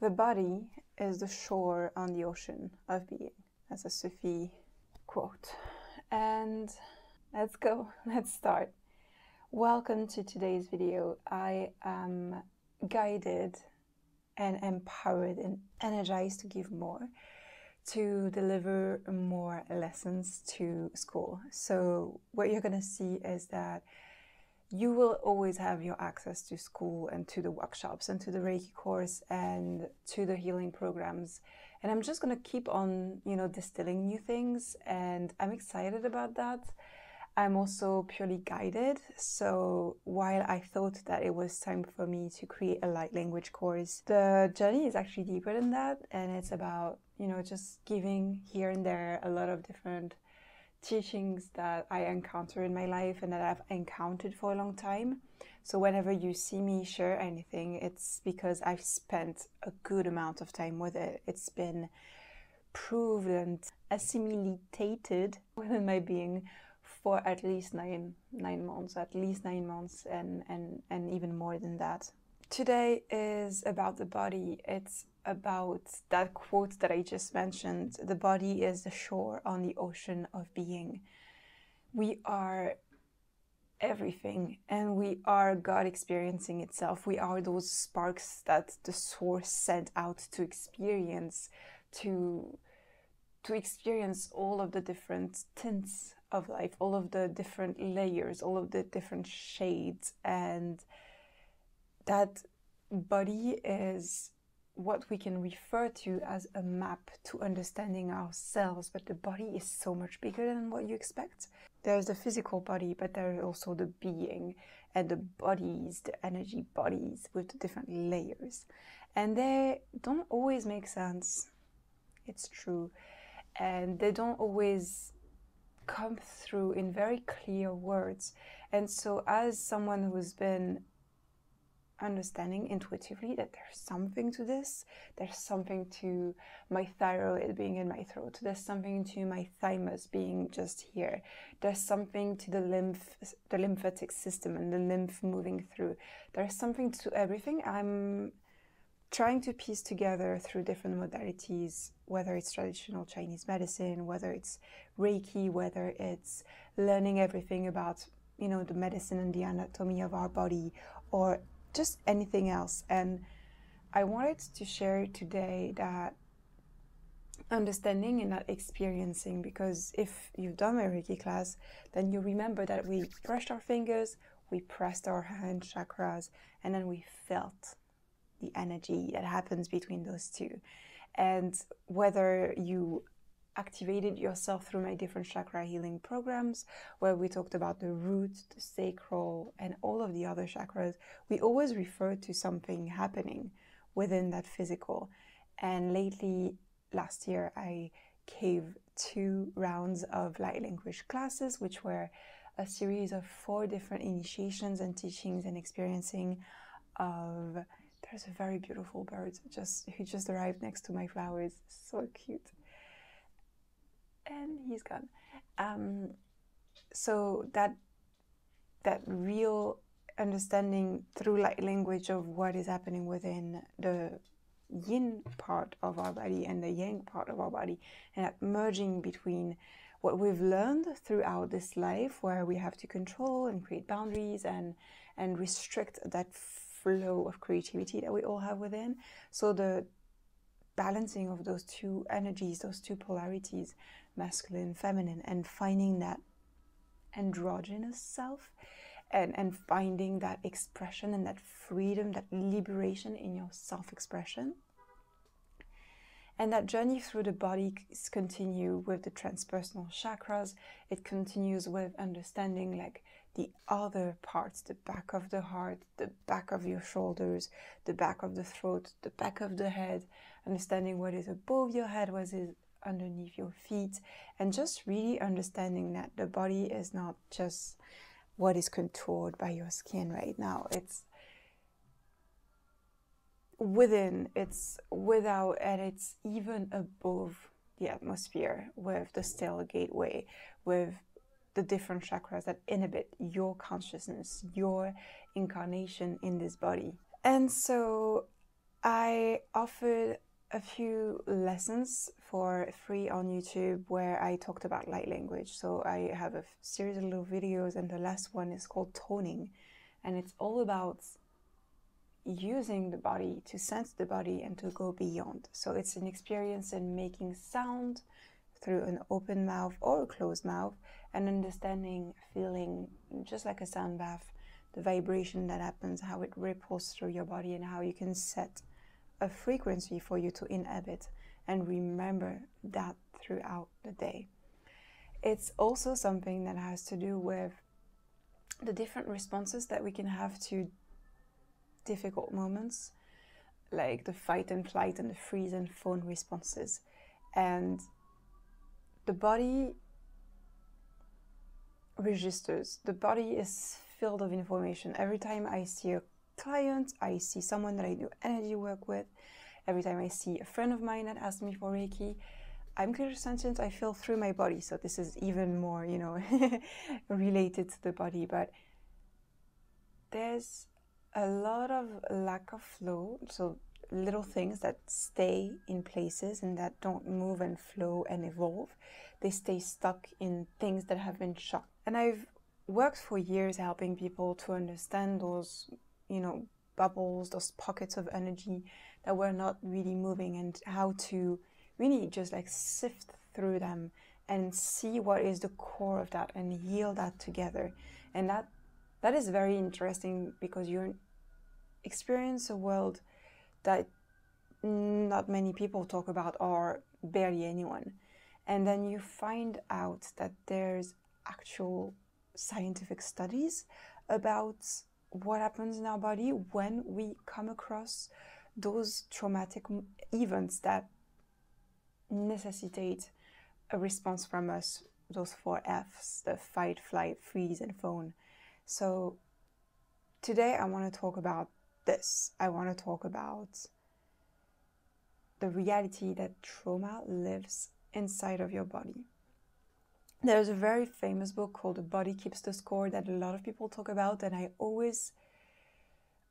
The body is the shore on the ocean of being. That's a Sufi quote. And let's go, let's start. Welcome to today's video. I am guided and empowered and energized to give more, to deliver more lessons to school. So, what you're going to see is that you will always have your access to school and to the workshops and to the Reiki course and to the healing programs. And I'm just going to keep on, you know, distilling new things. And I'm excited about that. I'm also purely guided. So while I thought that it was time for me to create a light language course, the journey is actually deeper than that. And it's about, you know, just giving here and there a lot of different teachings that I encounter in my life and that I've encountered for a long time. So whenever you see me share anything, it's because I've spent a good amount of time with it. It's been proved and assimilated within my being for at least nine nine months, at least nine months and, and, and even more than that. Today is about the body. It's about that quote that I just mentioned the body is the shore on the ocean of being. We are everything and we are God experiencing itself. We are those sparks that the source sent out to experience, to to experience all of the different tints of life, all of the different layers, all of the different shades and that body is what we can refer to as a map to understanding ourselves, but the body is so much bigger than what you expect. There's the physical body, but there's also the being and the bodies, the energy bodies with the different layers. And they don't always make sense. It's true. And they don't always come through in very clear words. And so, as someone who's been understanding intuitively that there's something to this. There's something to my thyroid being in my throat. There's something to my thymus being just here. There's something to the lymph, the lymphatic system and the lymph moving through. There's something to everything. I'm trying to piece together through different modalities, whether it's traditional Chinese medicine, whether it's Reiki, whether it's learning everything about you know the medicine and the anatomy of our body or just anything else. And I wanted to share today that understanding and that experiencing because if you've done a Reiki class, then you remember that we brushed our fingers, we pressed our hand chakras, and then we felt the energy that happens between those two. And whether you activated yourself through my different chakra healing programs where we talked about the root, the sacral, and all of the other chakras, we always refer to something happening within that physical. And lately, last year, I gave two rounds of light language classes, which were a series of four different initiations and teachings and experiencing of there's a very beautiful bird just who just arrived next to my flowers so cute and he's gone. Um, so that that real understanding through light language of what is happening within the yin part of our body and the yang part of our body, and that merging between what we've learned throughout this life, where we have to control and create boundaries and and restrict that flow of creativity that we all have within. So the balancing of those two energies, those two polarities, masculine, feminine, and finding that androgynous self and, and finding that expression and that freedom, that liberation in your self expression. And that journey through the body continue with the transpersonal chakras. It continues with understanding like the other parts, the back of the heart, the back of your shoulders, the back of the throat, the back of the head, understanding what is above your head, what is underneath your feet, and just really understanding that the body is not just what is contoured by your skin right now. It's within, it's without, and it's even above the atmosphere with the stellar gateway, with the different chakras that inhibit your consciousness, your incarnation in this body. And so I offered a few lessons for free on YouTube where I talked about light language. So I have a series of little videos, and the last one is called toning, and it's all about using the body to sense the body and to go beyond. So it's an experience in making sound through an open mouth or a closed mouth and understanding, feeling just like a sound bath, the vibration that happens, how it ripples through your body, and how you can set a frequency for you to inhabit and remember that throughout the day. It's also something that has to do with the different responses that we can have to difficult moments, like the fight and flight and the freeze and fawn responses. And the body registers, the body is filled of information. Every time I see a client, I see someone that I do energy work with, every time I see a friend of mine that asks me for Reiki, I'm clairsentient, I feel through my body. So this is even more, you know, related to the body. But there's a lot of lack of flow. So little things that stay in places and that don't move and flow and evolve. They stay stuck in things that have been shut. And I've worked for years helping people to understand those, you know, bubbles, those pockets of energy that were not really moving and how to really just like sift through them and see what is the core of that and heal that together. And that that is very interesting because you experience a world that not many people talk about or barely anyone. And then you find out that there's actual scientific studies about what happens in our body when we come across those traumatic events that necessitate a response from us, those four F's the fight, flight, freeze, and fawn. So today I want to talk about this. I want to talk about the reality that trauma lives inside of your body. There's a very famous book called The Body Keeps the Score that a lot of people talk about, and I always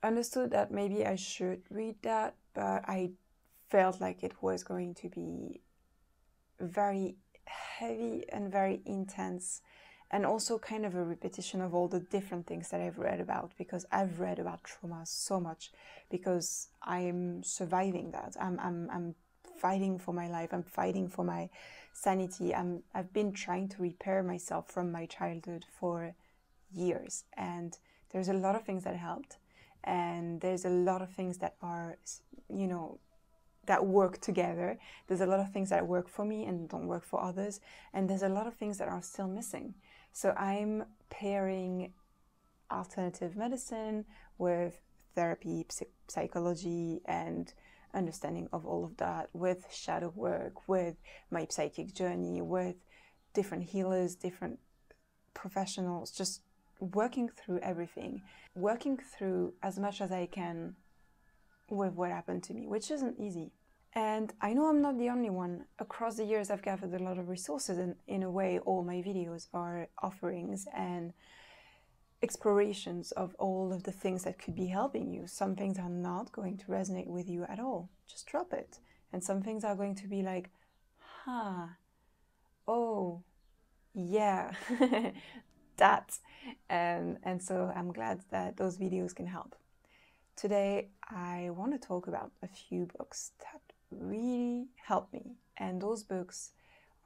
understood that maybe I should read that, but I felt like it was going to be very heavy and very intense and also kind of a repetition of all the different things that I've read about because I've read about trauma so much because I'm surviving that. I'm I'm I'm fighting for my life. I'm fighting for my sanity. I'm I've been trying to repair myself from my childhood for years and there's a lot of things that helped and there's a lot of things that are you know that work together. There's a lot of things that work for me and don't work for others and there's a lot of things that are still missing. So I'm pairing alternative medicine with therapy, psychology, and understanding of all of that with shadow work, with my psychic journey, with different healers, different professionals, just working through everything, working through as much as I can with what happened to me, which isn't easy. And I know I'm not the only one. Across the years, I've gathered a lot of resources, and in a way, all my videos are offerings and explorations of all of the things that could be helping you. Some things are not going to resonate with you at all. Just drop it. And some things are going to be like, huh, oh, yeah, that. And, and so I'm glad that those videos can help. Today, I want to talk about a few books that really helped me. And those books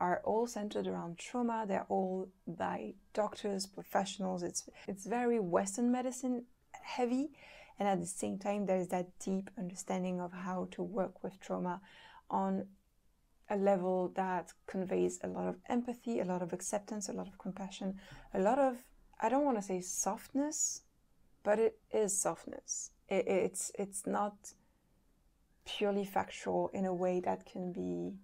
are all centered around trauma. They're all by doctors, professionals. It's it's very Western medicine heavy, and at the same time, there's that deep understanding of how to work with trauma on a level that conveys a lot of empathy, a lot of acceptance, a lot of compassion, a lot of I don't want to say softness, but it is softness. It, it's it's not purely factual in a way that can be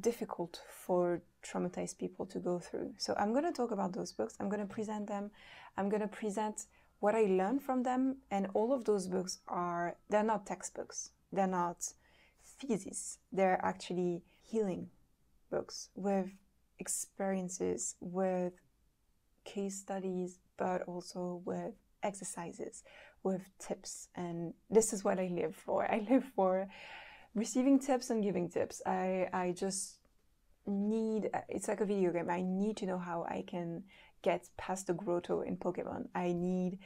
difficult for traumatized people to go through. So I'm going to talk about those books. I'm going to present them. I'm going to present what I learned from them and all of those books are they're not textbooks. They're not theses. They're actually healing books with experiences, with case studies, but also with exercises, with tips. And this is what I live for. I live for receiving tips and giving tips. I, I just need, it's like a video game. I need to know how I can get past the grotto in Pokemon. I need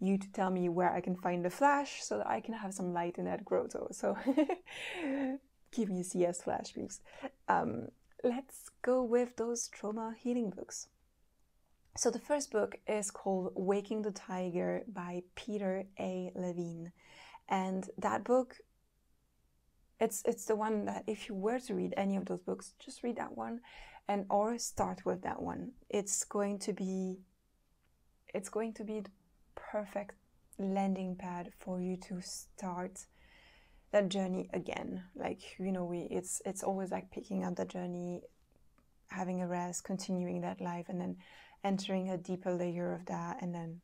you to tell me where I can find the flash so that I can have some light in that grotto. So give me CS flash, please. Um, let's go with those trauma healing books. So the first book is called Waking the Tiger by Peter A. Levine. And that book it's it's the one that if you were to read any of those books, just read that one and or start with that one. It's going to be it's going to be the perfect landing pad for you to start that journey again. Like, you know, we it's it's always like picking up the journey, having a rest, continuing that life and then entering a deeper layer of that and then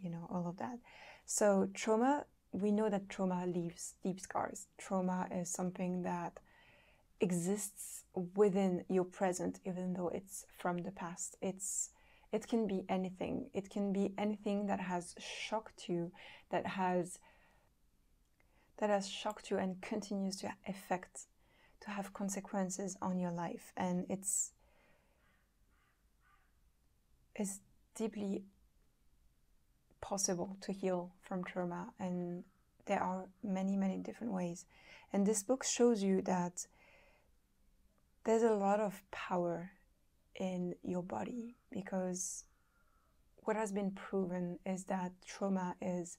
you know all of that so trauma we know that trauma leaves deep scars. Trauma is something that exists within your present even though it's from the past. It's it can be anything. It can be anything that has shocked you that has that has shocked you and continues to affect to have consequences on your life. And it's is deeply possible to heal from trauma and there are many many different ways. And this book shows you that there's a lot of power in your body because what has been proven is that trauma is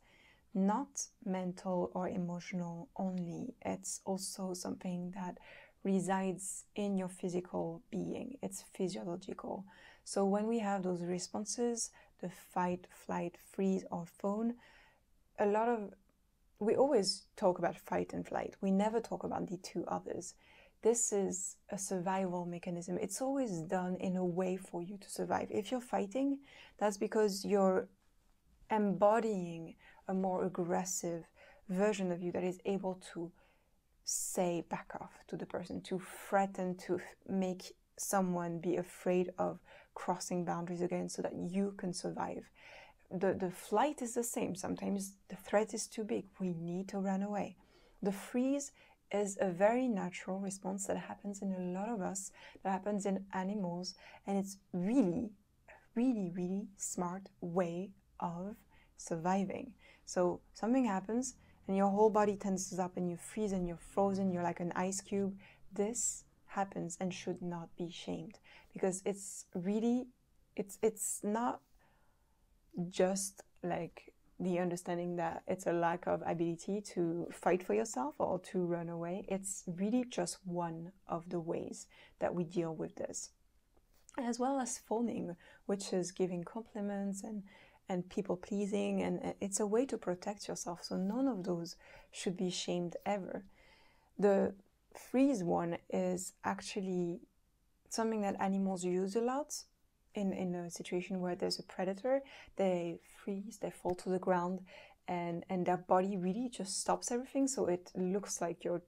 not mental or emotional only. It's also something that resides in your physical being. It's physiological. So when we have those responses, the fight, flight, freeze, or fawn, a lot of we always talk about fight and flight. We never talk about the two others. This is a survival mechanism. It's always done in a way for you to survive. If you're fighting, that's because you're embodying a more aggressive version of you that is able to say back off to the person, to threaten, to make someone be afraid of crossing boundaries again so that you can survive. The, the flight is the same. Sometimes the threat is too big. We need to run away. The freeze is a very natural response that happens in a lot of us, that happens in animals, and it's really, really, really smart way of surviving. So something happens and your whole body tenses up and you freeze and you're frozen, you're like an ice cube. This happens and should not be shamed because it's really it's it's not just like the understanding that it's a lack of ability to fight for yourself or to run away. It's really just one of the ways that we deal with this. As well as fawning, which is giving compliments and, and people pleasing, and it's a way to protect yourself. So none of those should be shamed ever. The freeze one is actually something that animals use a lot in, in a situation where there's a predator. They freeze, they fall to the ground, and, and their body really just stops everything. So it looks like you're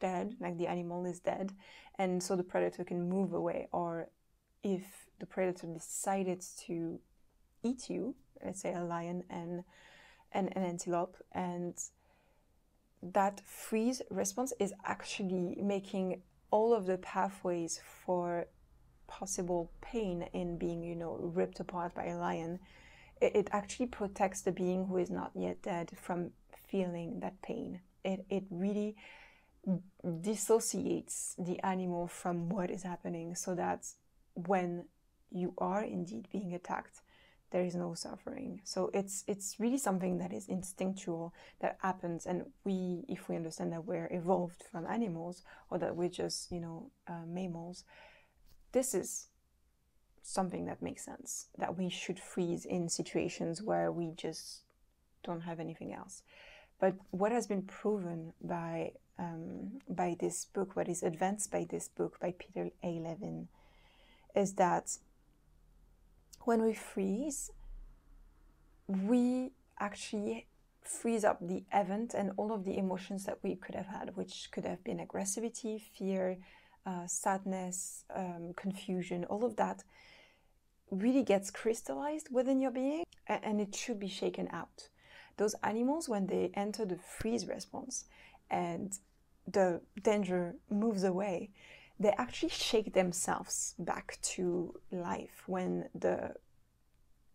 dead, like the animal is dead. And so the predator can move away. Or if the predator decided to eat you, let's say a lion and, and an antelope, and that freeze response is actually making all of the pathways for possible pain in being, you know, ripped apart by a lion, it, it, actually protects the being who is not yet dead from feeling that pain. It, it really dissociates the animal from what is happening so that when you are indeed being attacked, there is no suffering. So it's it's really something that is instinctual that happens, and we, if we understand that we're evolved from animals or that we're just you know uh, mammals, this is something that makes sense. That we should freeze in situations where we just don't have anything else. But what has been proven by um, by this book, what is advanced by this book by Peter A. Levine, is that when we freeze, we actually freeze up the event and all of the emotions that we could have had, which could have been aggressivity, fear, uh, sadness, um, confusion, all of that really gets crystallized within your being and it should be shaken out. those animals, when they enter the freeze response and the danger moves away, they actually shake themselves back to life when the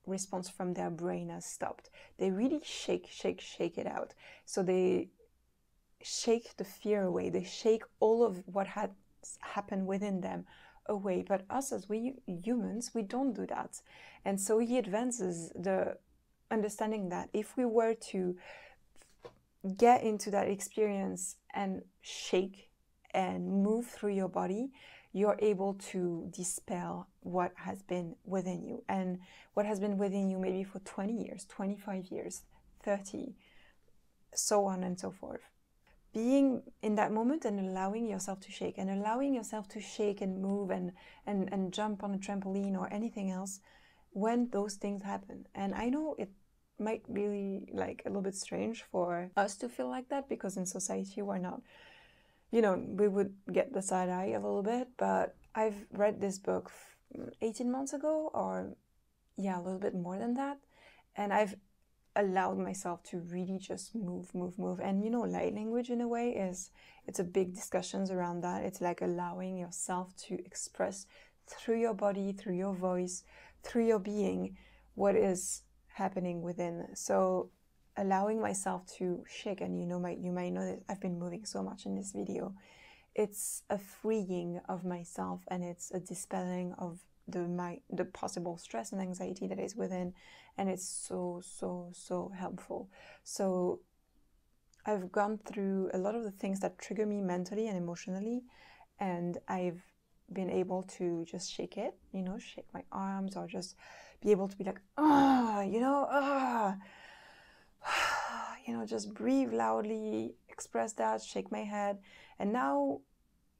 response from their brain has stopped. They really shake, shake, shake it out. So they shake the fear away. They shake all of what had happened within them away. But us as we humans, we don't do that. And so he advances the understanding that if we were to get into that experience and shake and move through your body, you're able to dispel what has been within you and what has been within you maybe for 20 years, 25 years, 30, so on and so forth. Being in that moment and allowing yourself to shake and allowing yourself to shake and move and, and, and jump on a trampoline or anything else when those things happen. And I know it might really like a little bit strange for us to feel like that because in society we're not you know, we would get the side eye a little bit, but I've read this book 18 months ago, or yeah, a little bit more than that. And I've allowed myself to really just move, move, move. And you know, light language in a way is it's a big discussions around that. It's like allowing yourself to express through your body, through your voice, through your being, what is happening within. So allowing myself to shake and you know my you might know that I've been moving so much in this video. It's a freeing of myself and it's a dispelling of the my the possible stress and anxiety that is within and it's so so so helpful. So I've gone through a lot of the things that trigger me mentally and emotionally and I've been able to just shake it you know shake my arms or just be able to be like ah you know ah you know, just breathe loudly, express that, shake my head. And now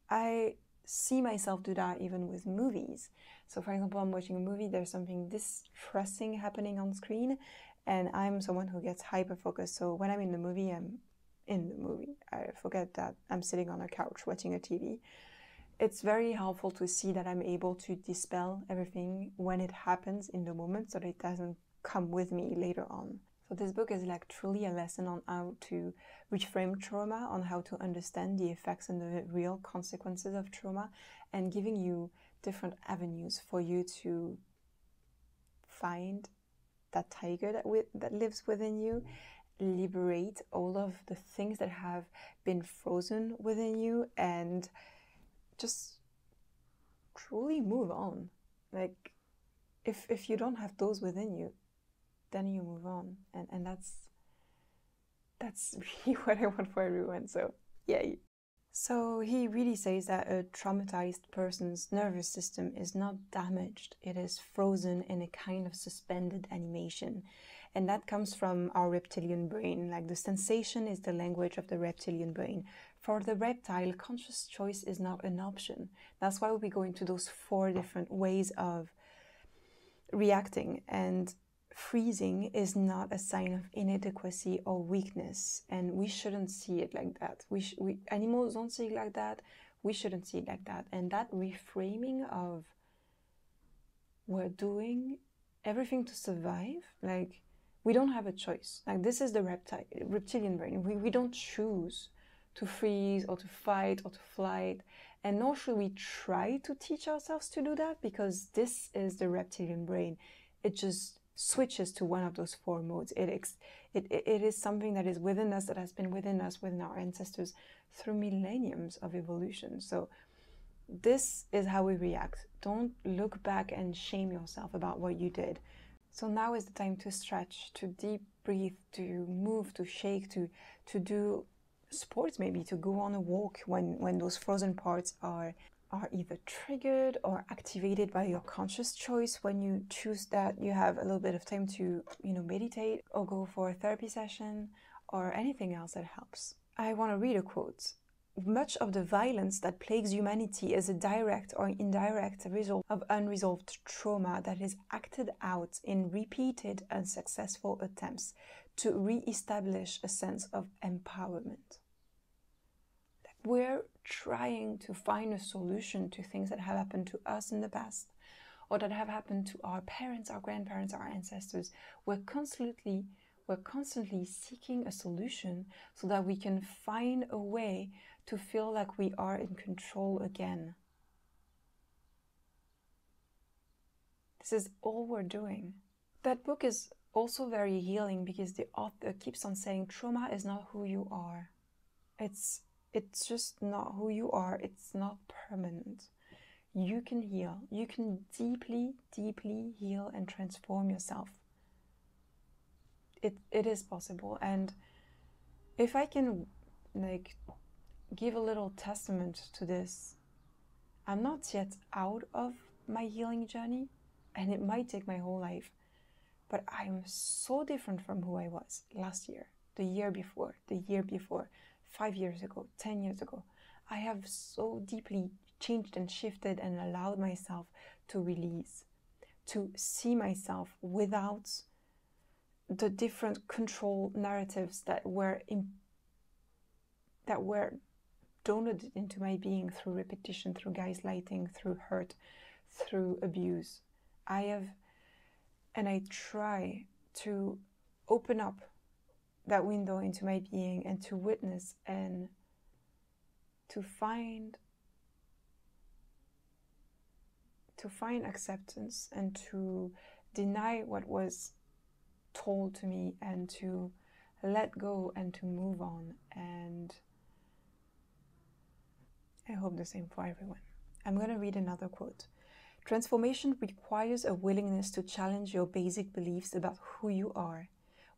I see myself do that even with movies. So, for example, I'm watching a movie, there's something distressing happening on screen, and I'm someone who gets hyper focused. So, when I'm in the movie, I'm in the movie. I forget that I'm sitting on a couch watching a TV. It's very helpful to see that I'm able to dispel everything when it happens in the moment so that it doesn't come with me later on. So this book is like truly a lesson on how to reframe trauma, on how to understand the effects and the real consequences of trauma, and giving you different avenues for you to find that tiger that with, that lives within you, liberate all of the things that have been frozen within you, and just truly move on. Like if if you don't have those within you, then you move on. And and that's that's really what i want for everyone. So yay so he really says that a traumatized person's nervous system is not damaged. It is frozen in a kind of suspended animation. And that comes from our reptilian brain. Like the sensation is the language of the reptilian brain. For the reptile conscious choice is not an option. That's why we go into those four different ways of reacting. And freezing is not a sign of inadequacy or weakness and we shouldn't see it like that. We, sh- we animals don't see it like that. We shouldn't see it like that. And that reframing of we're doing everything to survive like we don't have a choice. Like this is the reptile reptilian brain. We, we don't choose to freeze or to fight or to flight and nor should we try to teach ourselves to do that because this is the reptilian brain. It just switches to one of those four modes. It, ex- it, it is something that is within us, that has been within us, within our ancestors through millenniums of evolution. So, this is how we react. Don't look back and shame yourself about what you did. So now is the time to stretch, to deep breathe, to move, to shake, to to do sports maybe, to go on a walk when when those frozen parts are are either triggered or activated by your conscious choice when you choose that you have a little bit of time to you know meditate or go for a therapy session or anything else that helps. I want to read a quote. Much of the violence that plagues humanity is a direct or indirect result of unresolved trauma that is acted out in repeated unsuccessful attempts to re establish a sense of empowerment we're trying to find a solution to things that have happened to us in the past or that have happened to our parents, our grandparents, our ancestors. We're constantly we're constantly seeking a solution so that we can find a way to feel like we are in control again. This is all we're doing. That book is also very healing because the author keeps on saying trauma is not who you are. It's it's just not who you are. It's not permanent. You can heal. You can deeply, deeply heal and transform yourself. It it is possible. And if I can like give a little testament to this, I'm not yet out of my healing journey, and it might take my whole life. But I'm so different from who I was last year, the year before, the year before, five years ago, 10 years ago. I have so deeply changed and shifted and allowed myself to release, to see myself without the different control narratives that were in, that were downloaded into my being through repetition, through gaslighting, through hurt, through abuse. I have and I try to open up that window into my being and to witness and to find to find acceptance and to deny what was told to me and to let go and to move on and I hope the same for everyone. I'm going to read another quote. Transformation requires a willingness to challenge your basic beliefs about who you are.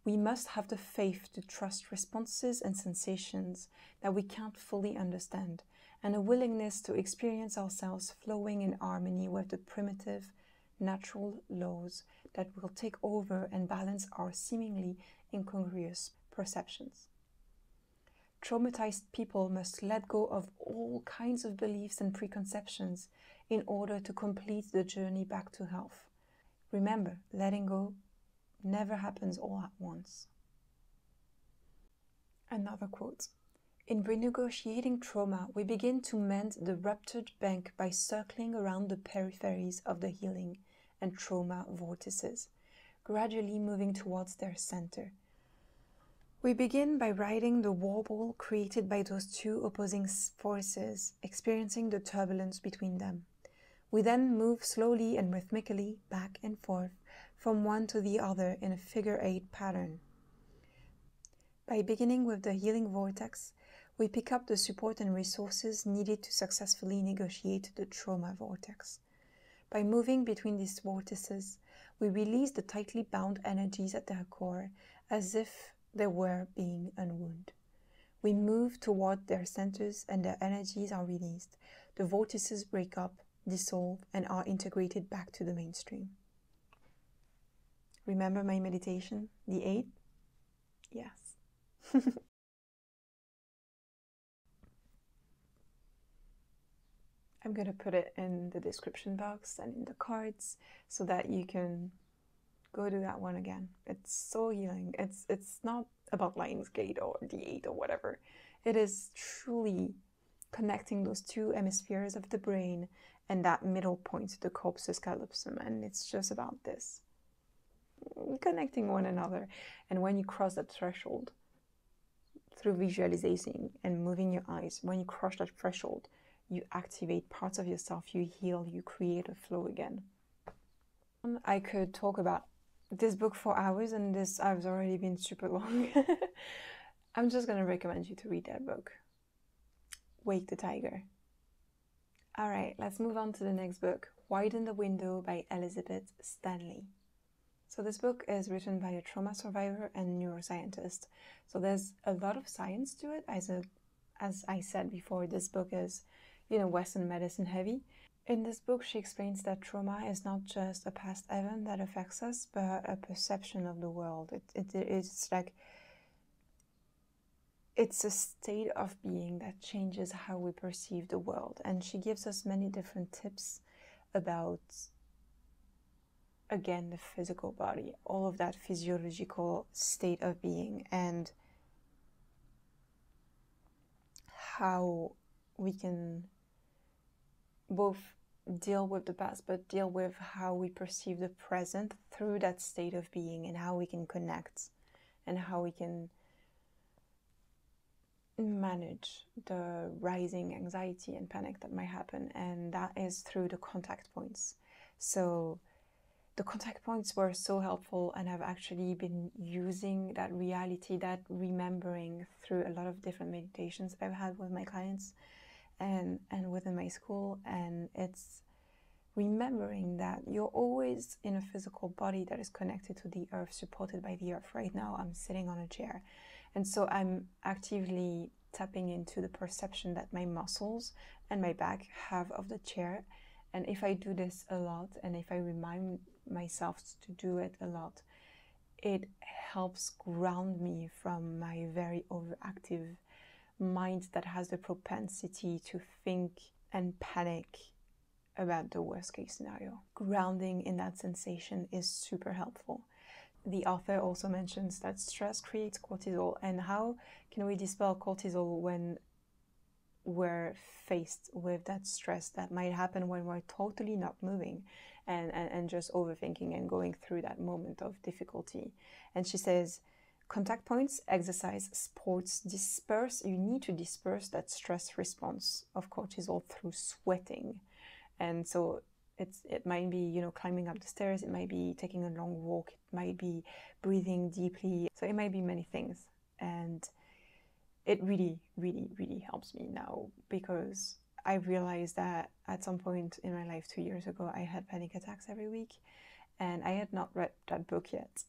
We must have the faith to trust responses and sensations that we can't fully understand, and a willingness to experience ourselves flowing in harmony with the primitive, natural laws that will take over and balance our seemingly incongruous perceptions. Traumatized people must let go of all kinds of beliefs and preconceptions in order to complete the journey back to health. Remember, letting go never happens all at once. Another quote In renegotiating trauma, we begin to mend the ruptured bank by circling around the peripheries of the healing and trauma vortices, gradually moving towards their center. We begin by riding the wobble created by those two opposing forces, experiencing the turbulence between them. We then move slowly and rhythmically back and forth from one to the other in a figure eight pattern. By beginning with the healing vortex, we pick up the support and resources needed to successfully negotiate the trauma vortex. By moving between these vortices, we release the tightly bound energies at their core as if they were being unwound. We move toward their centers and their energies are released. The vortices break up dissolve, and are integrated back to the mainstream. Remember my meditation, the eight? Yes. I'm going to put it in the description box and in the cards so that you can go do that one again. It's so healing. It's it's not about Lionsgate or the eight or whatever. It is truly connecting those two hemispheres of the brain and that middle point, the corpus callosum, and it's just about this connecting one another. And when you cross that threshold through visualizing and moving your eyes, when you cross that threshold, you activate parts of yourself, you heal, you create a flow again. Um, I could talk about this book for hours, and this I've already been super long. I'm just gonna recommend you to read that book. Wake the Tiger. All right, let's move on to the next book, Widen the Window by Elizabeth Stanley. So this book is written by a trauma survivor and neuroscientist. So there's a lot of science to it. As a, as I said before, this book is, you know, Western medicine heavy. In this book, she explains that trauma is not just a past event that affects us, but a perception of the world. It, it, it's like it's a state of being that changes how we perceive the world. And she gives us many different tips about, again, the physical body, all of that physiological state of being, and how we can both deal with the past, but deal with how we perceive the present through that state of being and how we can connect and how we can manage the rising anxiety and panic that might happen, and that is through the contact points. So, the contact points were so helpful, and I've actually been using that reality, that remembering through a lot of different meditations I've had with my clients and, and within my school. And it's remembering that you're always in a physical body that is connected to the earth, supported by the earth. Right now, I'm sitting on a chair. And so I'm actively tapping into the perception that my muscles and my back have of the chair. And if I do this a lot, and if I remind myself to do it a lot, it helps ground me from my very overactive mind that has the propensity to think and panic about the worst case scenario. Grounding in that sensation is super helpful. The author also mentions that stress creates cortisol, and how can we dispel cortisol when we're faced with that stress that might happen when we're totally not moving and, and, and just overthinking and going through that moment of difficulty. And she says, contact points, exercise, sports disperse, you need to disperse that stress response of cortisol through sweating. And so it's it might be, you know, climbing up the stairs, it might be taking a long walk, it might be breathing deeply. So it might be many things. And it really, really, really helps me now because I realized that at some point in my life two years ago, I had panic attacks every week and I had not read that book yet.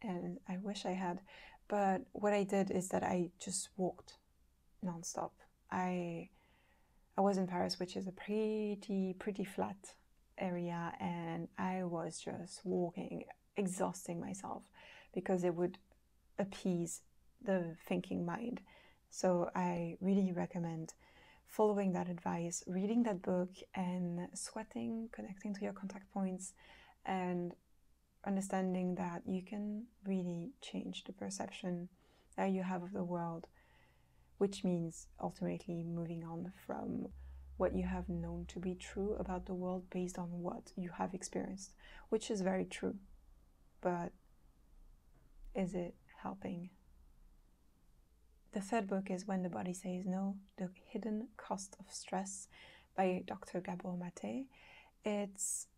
And I wish I had. But what I did is that I just walked nonstop. I I was in Paris, which is a pretty pretty flat area, and I was just walking, exhausting myself because it would appease the thinking mind. So I really recommend following that advice, reading that book, and sweating, connecting to your contact points, and understanding that you can really change the perception that you have of the world, which means ultimately moving on from what you have known to be true about the world based on what you have experienced, which is very true. But is it helping the third book is When the Body Says No The Hidden Cost of Stress by Dr. Gabor Mate. It's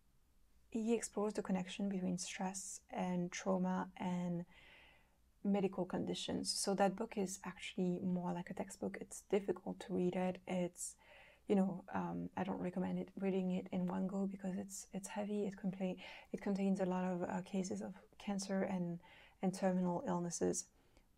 he explores the connection between stress and trauma and medical conditions. So that book is actually more like a textbook. It's difficult to read it. It's you know, um, I don't recommend it reading it in one go because it's it's heavy. It complete it contains a lot of uh, cases of cancer and and terminal illnesses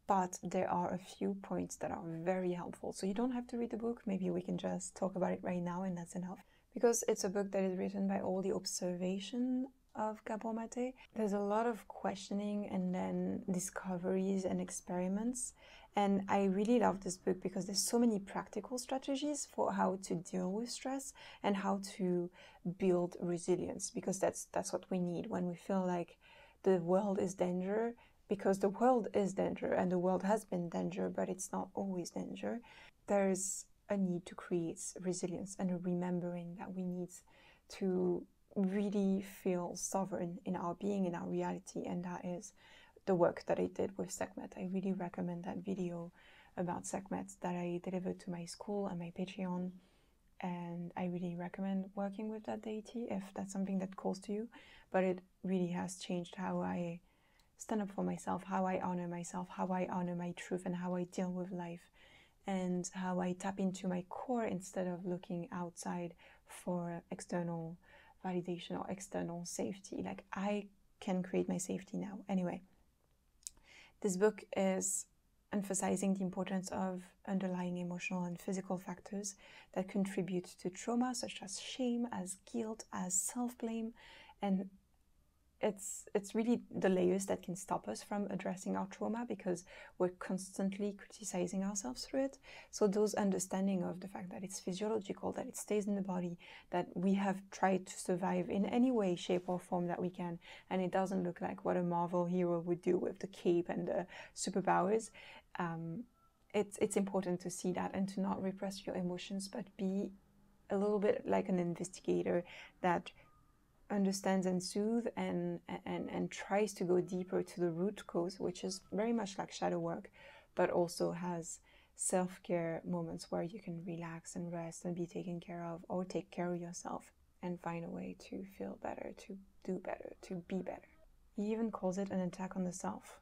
but there are a few points that are very helpful. So you don't have to read the book. Maybe we can just talk about it right now, and that's enough. Because it's a book that is written by all the observation of Gabor Mate. There's a lot of questioning and then discoveries and experiments. And I really love this book because there's so many practical strategies for how to deal with stress and how to build resilience because that's that's what we need when we feel like the world is danger because the world is danger and the world has been danger, but it's not always danger. There's a need to create resilience and a remembering that we need to really feel sovereign in our being, in our reality, and that is the work that I did with Sekhmet. I really recommend that video about Sekhmet that I delivered to my school and my Patreon. And I really recommend working with that deity if that's something that calls to you. But it really has changed how I stand up for myself, how I honor myself, how I honor my truth, and how I deal with life, and how I tap into my core instead of looking outside for external validation or external safety. Like I can create my safety now. Anyway, this book is emphasizing the importance of underlying emotional and physical factors that contribute to trauma, such as shame, as guilt, as self blame, and it's it's really the layers that can stop us from addressing our trauma because we're constantly criticizing ourselves through it. So those understanding of the fact that it's physiological that it stays in the body that we have tried to survive in any way shape or form that we can and it doesn't look like what a marvel hero would do with the cape and the superpowers um, it's it's important to see that and to not repress your emotions but be a little bit like an investigator that understands and soothes and, and, and tries to go deeper to the root cause, which is very much like shadow work, but also has self care moments where you can relax and rest and be taken care of or take care of yourself and find a way to feel better, to do better, to be better. He even calls it an attack on the self,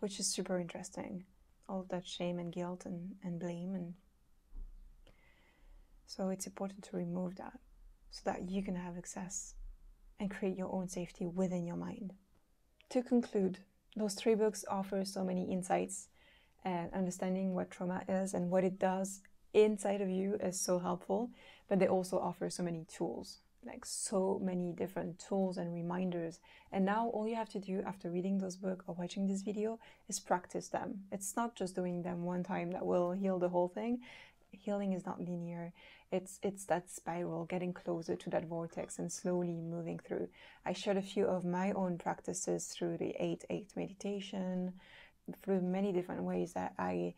which is super interesting. All that shame and guilt and, and blame and so it's important to remove that so that you can have access and create your own safety within your mind. To conclude, those three books offer so many insights and understanding what trauma is and what it does inside of you is so helpful, but they also offer so many tools, like so many different tools and reminders. And now all you have to do after reading those books or watching this video is practice them. It's not just doing them one time that will heal the whole thing. Healing is not linear. It's it's that spiral, getting closer to that vortex and slowly moving through. I shared a few of my own practices through the 8-8 meditation, through many different ways that I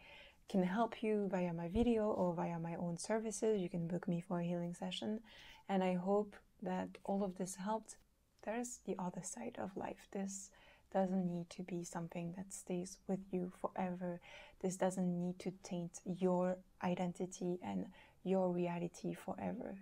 can help you via my video or via my own services. You can book me for a healing session. And I hope that all of this helped. There's the other side of life. This doesn't need to be something that stays with you forever. This doesn't need to taint your identity and your reality forever.